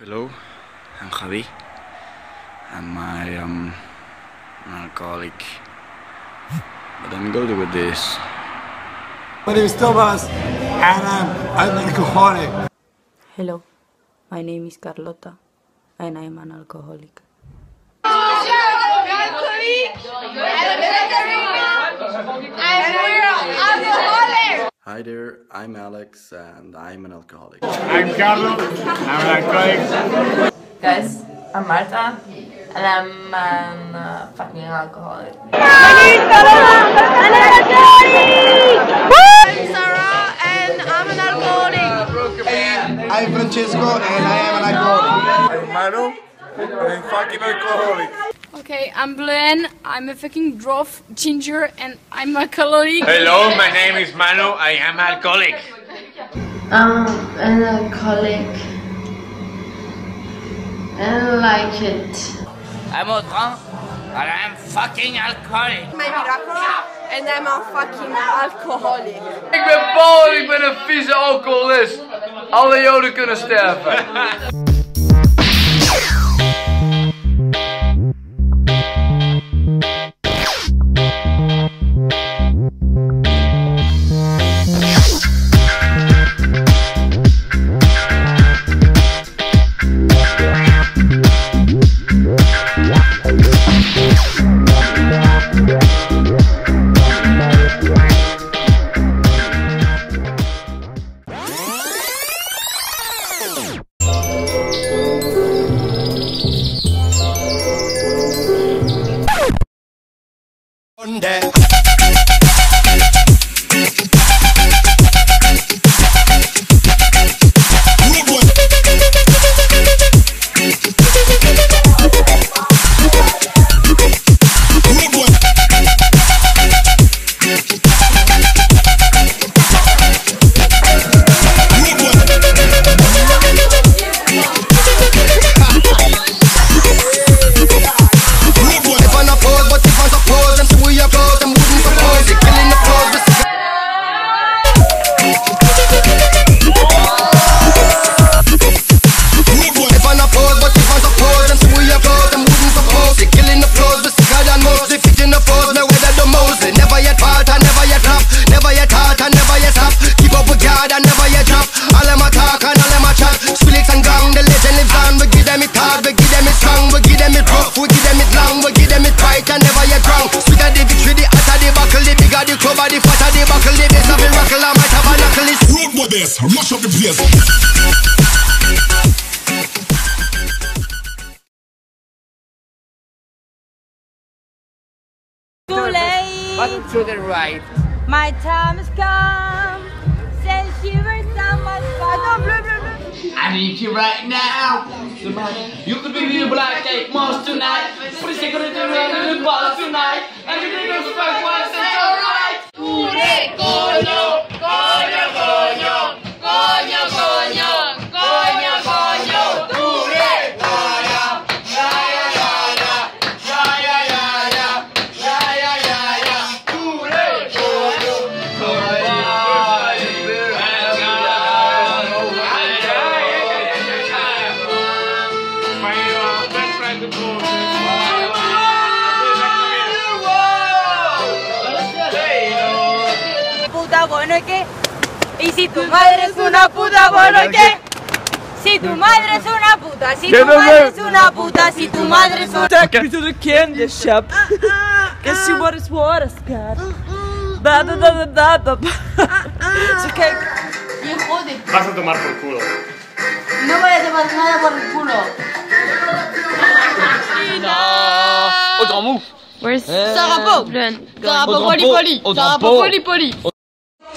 Hello, I'm Javi, and I am an alcoholic, but I'm good with this. My name is Thomas, and I'm, I'm an alcoholic. Hello, my name is Carlota and I am an alcoholic. Hi there, I'm Alex, and I'm an alcoholic. I'm Carlo, I'm an alcoholic. Guys, I'm Marta, and I'm an uh, fucking alcoholic. I'm Sarah and I'm an alcoholic. And I'm Francesco, and I am an alcoholic. I'm Manu, and I'm fucking alcoholic. Okay, I'm Glenn. I'm a fucking dwarf ginger and I'm a alcoholic. Hello, my name is Manu, I am alcoholic. I'm an alcoholic. I don't like it. I'm Audran, and I'm fucking alcoholic. My miracle and I'm a fucking alcoholic. Ik ben Paul, ik ben een vieze alcoholist. Alle joden kunnen sterven. we give them it long, we give them it right, and never yet wrong. Sweeter the victory, the hotter the buckle, the bigger the cover, the fatter the buckle, the best of the rockle, I might have a knuckle. It's Road with this, rush up the place. Too late, But to the right. my time has come. Since you were so much fun. I need you right now. You could be the black cake monster tonight. Take a run in the ball tonight. And you Y si tu madre es una puta, bueno, ¿y qué? Si tu madre es una puta, si tu madre es una puta, si tu madre es una to the candy shop. Guess you what is what is got. Da da da da da da. So okay. Hijo de... Vas a tomar por culo. No voy a tomar nada por el culo. Autant mou. Where's Sarah Poe? Sarah Poe, Autant poli poli. Sarah. Poe, poli poli.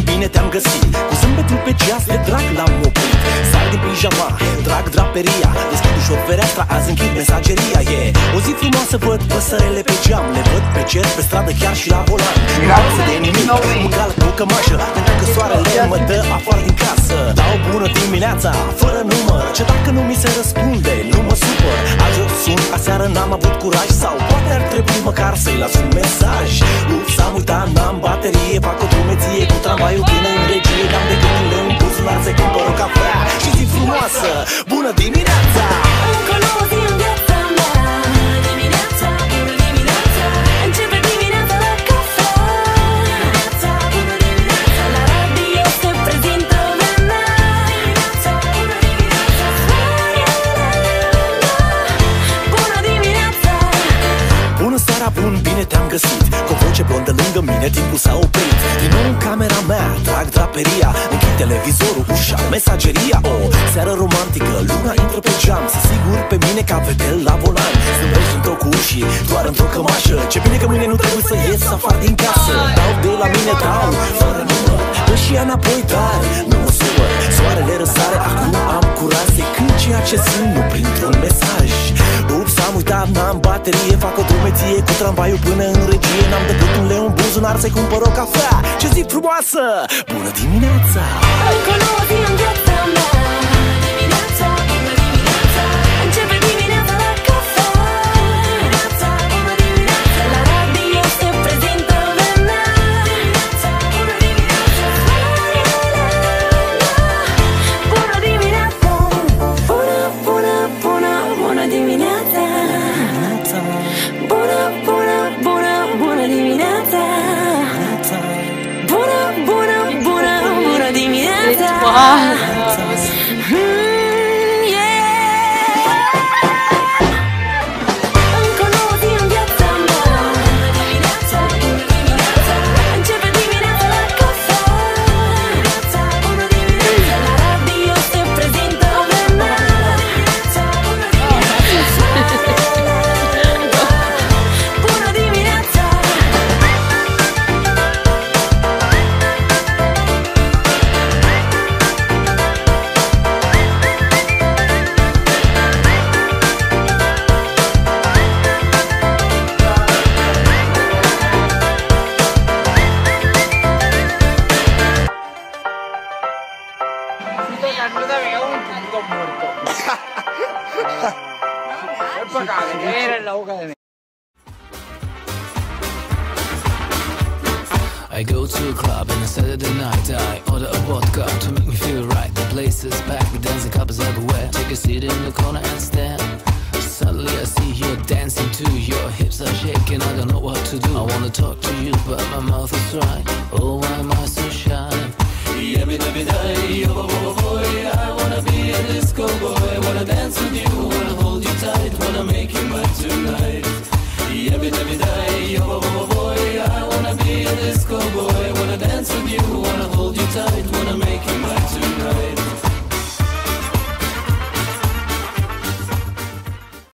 Bun, bine te-am găsit. Cu zâmbetul pe ceas de drag l-am oprit Sar din pijama, trag draperia. Deschid ușor fereastra, azi închid mesageria. E yeah. o zi frumoasă, văd păsărele pe geam. Le văd pe cer, pe stradă, chiar și la volan Nu de nimic, mă calc cu cămașă. Pentru că soarele mă dă afară din casă. Dau bună dimineața, fără număr. Ce dacă nu mi se răspunde? Sun, aseară n-am avut curaj Sau poate ar trebui măcar să-i las un mesaj. Ups, am uitat, n-am baterie Fac o drumeție cu tramvaiul până în regie. N-am decât un leu în buzunar să cumpăr o cafea Și zi frumoasă, bună dimineața trag draperia Închid televizorul, ușa, mesageria. O seară romantică, luna intră pe geam. Să sigur pe mine ca vedel la volan. Zâmbești într-o cu ușii, doar într-o cămașă. Ce bine că mâine nu trebuie să ies afară din casă. Dau de la mine, dau, fără număr Dă și ea înapoi, dar nu mă supăr Soarele răsare, acum am curaj. Să cânt ceea ce sunt, nu printr-un mesaj? Ups, am uitat, n-am baterie Fac o drumeție cu tramvaiul până în regie. N-am decât un leu în buzunar să-i cumpăr o cafea. Ce zi frumoasă! Bună dimineața! Încă nouă zi în viața mea dimineața I go to a club on a Saturday night. I order a vodka to make me feel right. The place is packed, with dancing couples everywhere. Take a seat in the corner and stand. Suddenly I see you dancing too. Your hips are shaking, I don't know what to do. I wanna talk to you, but my mouth is dry. Oh, why am I so shy? boy, every day, every day, oh boy, I wanna be a disco boy, wanna dance with you,